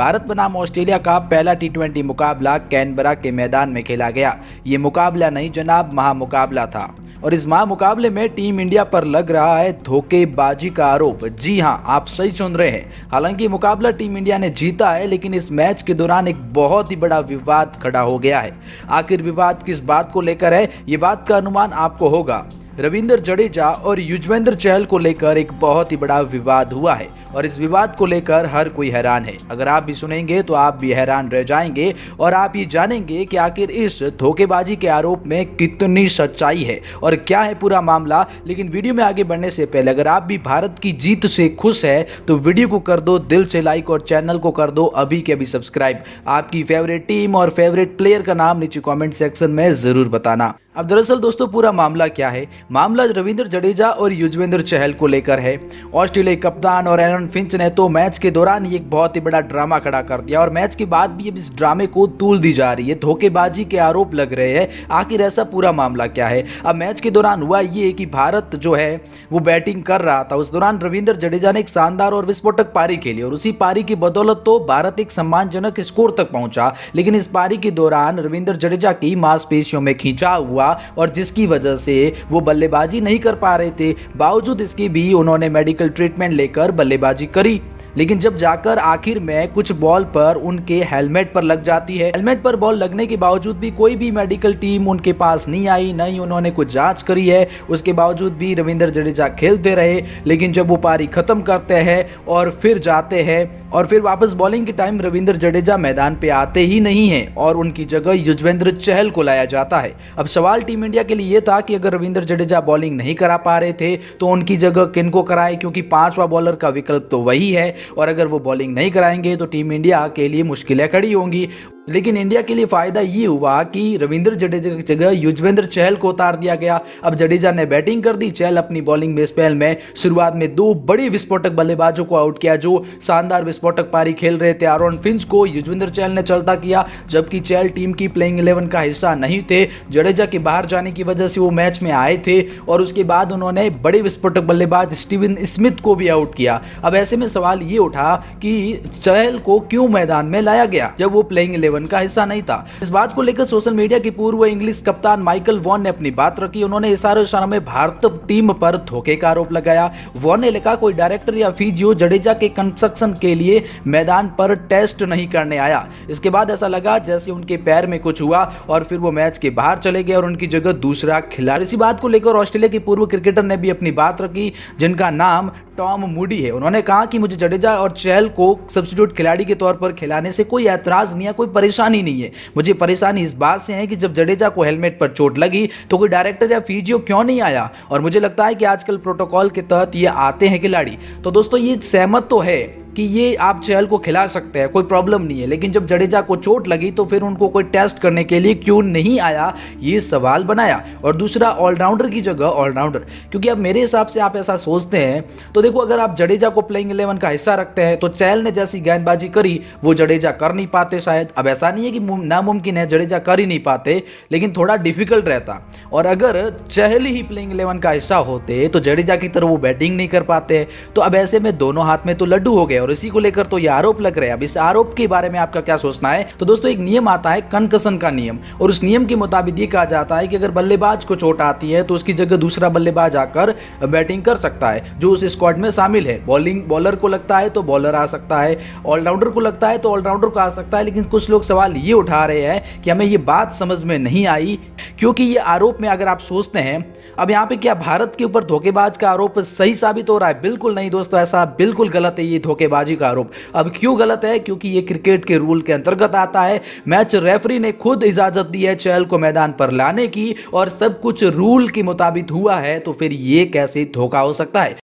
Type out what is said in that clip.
भारत बनाम ऑस्ट्रेलिया का पहला टी मुकाबला कैनबरा के मैदान में खेला गया। ये मुकाबला नहीं जनाब, महामुकाबला था। और इस महामुकाबले में टीम इंडिया पर लग रहा है धोखेबाजी का आरोप। जी हाँ आप सही सुन रहे हैं। हालाँकि मुकाबला टीम इंडिया ने जीता है, लेकिन इस मैच के दौरान एक बहुत ही बड़ा विवाद खड़ा हो गया है। आखिर विवाद किस बात को लेकर है, ये बात का अनुमान आपको होगा। रविंद्र जडेजा और युजवेंद्र चहल को लेकर एक बहुत ही बड़ा विवाद हुआ है और इस विवाद को लेकर हर कोई हैरान है। अगर आप भी सुनेंगे तो आप भी हैरान रह जाएँगे और आप ये जानेंगे कि आखिर इस धोखेबाजी के आरोप में कितनी सच्चाई है और क्या है पूरा मामला। लेकिन वीडियो में आगे बढ़ने से पहले अगर आप भी भारत की जीत से खुश है तो वीडियो को कर दो, दिल से लाइक और चैनल को कर दो, अभी के अभी सब्सक्राइब। आपकी फेवरेट टीम और फेवरेट प्लेयर का नाम नीचे कॉमेंट सेक्शन में ज़रूर बताना। अब दरअसल दोस्तों, पूरा मामला क्या है? मामला रविंद्र जडेजा और युजवेंद्र चहल को लेकर है। ऑस्ट्रेलिया कप्तान और एरन फिंच ने तो मैच के दौरान एक बहुत ही बड़ा ड्रामा खड़ा कर दिया और मैच के बाद भी अब इस ड्रामे को तूल दी जा रही है। धोखेबाजी के आरोप लग रहे हैं। आखिर ऐसा पूरा मामला क्या है? अब मैच के दौरान हुआ ये कि भारत जो है, वो बैटिंग कर रहा था। उस दौरान रविंद्र जडेजा ने एक शानदार और विस्फोटक पारी खेली और उसी पारी की बदौलत तो भारत एक सम्मानजनक स्कोर तक पहुँचा। लेकिन इस पारी के दौरान रविंद्र जडेजा की मांसपेशियों में खींचा हुआ। और जिसकी वजह से वो बल्लेबाजी नहीं कर पा रहे थे। बावजूद इसके भी उन्होंने मेडिकल ट्रीटमेंट लेकर बल्लेबाजी करी। लेकिन जब जाकर आखिर में कुछ बॉल पर उनके हेलमेट पर लग जाती है, हेलमेट पर बॉल लगने के बावजूद भी कोई भी मेडिकल टीम उनके पास नहीं आई नहीं उन्होंने कुछ जाँच करी है। उसके बावजूद भी रविंद्र जडेजा खेलते रहे, लेकिन जब वो पारी खत्म करते हैं और फिर जाते हैं और फिर वापस बॉलिंग के टाइम रविंद्र जडेजा मैदान पे आते ही नहीं है और उनकी जगह युजवेंद्र चहल को लाया जाता है। अब सवाल टीम इंडिया के लिए ये था कि अगर रविंद्र जडेजा बॉलिंग नहीं करा पा रहे थे तो उनकी जगह किन को कराए? क्योंकि पांचवा बॉलर का विकल्प तो वही है। और अगर वो बॉलिंग नहीं कराएँगे तो टीम इंडिया के लिए मुश्किलें खड़ी होंगी। लेकिन इंडिया के लिए फ़ायदा ये हुआ कि रविंद्र जडेजा की जगह युजवेंद्र चहल को उतार दिया गया। अब जडेजा ने बैटिंग कर दी। चहल अपनी बॉलिंग में स्पेल में शुरुआत में दो बड़ी विस्फोटक बल्लेबाजों को आउट किया, जो शानदार विस्फोटक पारी खेल रहे थे। आरोन फिंच को युजवेंद्र चहल ने चलता किया, जबकि चहल टीम की प्लेइंग इलेवन का हिस्सा नहीं थे। जडेजा के बाहर जाने की वजह से वो मैच में आए थे और उसके बाद उन्होंने बड़े विस्फोटक बल्लेबाज स्टीवन स्मिथ को भी आउट किया। अब ऐसे में सवाल ये उठा कि चहल को क्यों मैदान में लाया गया, जब वो प्लेइंग इलेवन इलेवन का हिस्सा नहीं था। इस बात को लेकर सोशल मीडिया की पूर्व इंग्लिश कप्तान माइकल वॉन ने अपनी बात रखी। उन्होंने इशारों इशारों में भारत टीम पर धोखे का आरोप लगाया। वॉन ने लिखा, कोई डायरेक्टर या फिजियो जडेजा के कंस्ट्रक्शन के लिए मैदान पर टेस्ट नहीं करने आया। इसके बाद ऐसा लगा जैसे उनके पैर में कुछ हुआ और फिर वो मैच के बाहर चले गए और उनकी जगह दूसरा खिलाड़ी इसी बात को लेकर ऑस्ट्रेलिया के पूर्व क्रिकेटर ने भी अपनी बात रखी, जिनका नाम टॉम मूडी है। उन्होंने कहा कि मुझे जडेजा और चहल को सब्सिट्यूट खिलाड़ी के तौर पर खिलाने से कोई ऐतराज नहीं है, कोई परेशानी नहीं है। मुझे परेशानी इस बात से है कि जब जडेजा को हेलमेट पर चोट लगी तो कोई डायरेक्टर या फीजियो क्यों नहीं आया? और मुझे लगता है कि आजकल प्रोटोकॉल के तहत ये आते हैं खिलाड़ी। तो दोस्तों, ये सहमत तो है कि ये आप चहल को खिला सकते हैं, कोई प्रॉब्लम नहीं है। लेकिन जब जडेजा को चोट लगी तो फिर उनको कोई टेस्ट करने के लिए क्यों नहीं आया? ये सवाल बनाया। और दूसरा ऑलराउंडर की जगह ऑलराउंडर क्योंकि अब मेरे हिसाब से आप ऐसा सोचते हैं तो देखो, अगर आप जडेजा को प्लेइंग इलेवन का हिस्सा रखते हैं तो चहल ने जैसी गेंदबाजी करी, वो जडेजा कर नहीं पाते शायद। अब ऐसा नहीं है कि नामुमकिन है, जडेजा कर ही नहीं पाते, लेकिन थोड़ा डिफ़िकल्ट रहता। और अगर चहल ही प्लेइंग इलेवन का हिस्सा होते तो जडेजा की तरह वो बैटिंग नहीं कर पाते। तो अब ऐसे में दोनों हाथ में तो लड्डू हो गए और इसी को लेकर तो ये आरोप लग रहे हैं। अब इस आरोप के बारे में आपका क्या सोचना है? तो दोस्तों, एक नियम आता है, कनकसन का नियम। और उस नियम के मुताबिक ये कहा जाता है कि अगर बल्लेबाज को चोट आती है तो उसकी जगह दूसरा बल्लेबाज आकर बैटिंग कर सकता है, जो उस स्क्वाड में शामिल है। बॉलिंग, बॉलर को लगता है तो बॉलर आ सकता है, ऑलराउंडर को लगता है तो ऑलराउंडर को आ सकता है, लेकिन कुछ लोग सवाल ये उठा रहे हैं कि हमें ये बात समझ में नहीं आई, क्योंकि ये आरोप में अगर आप सोचते हैं अब यहाँ पे क्या भारत के ऊपर धोखेबाज का आरोप सही साबित हो रहा है? बिल्कुल नहीं दोस्तों, ऐसा बिल्कुल गलत है ये धोखेबाजी का आरोप। अब क्यों गलत है? क्योंकि ये क्रिकेट के रूल के अंतर्गत आता है। मैच रेफरी ने खुद इजाज़त दी है चहल को मैदान पर लाने की और सब कुछ रूल के मुताबिक हुआ है तो फिर ये कैसे धोखा हो सकता है?